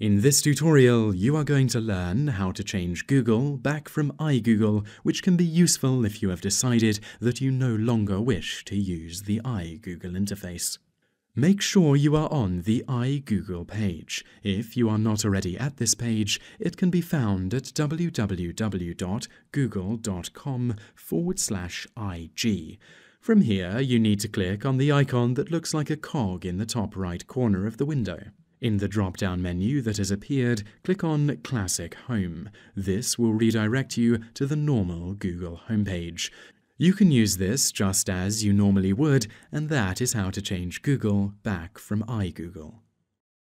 In this tutorial, you are going to learn how to change Google back from iGoogle, which can be useful if you have decided that you no longer wish to use the iGoogle interface. Make sure you are on the iGoogle page. If you are not already at this page, it can be found at www.google.com forward slash IG. From here, you need to click on the icon that looks like a cog in the top right corner of the window. In the drop-down menu that has appeared, click on Classic Home. This will redirect you to the normal Google homepage. You can use this just as you normally would, and that is how to change Google back from iGoogle.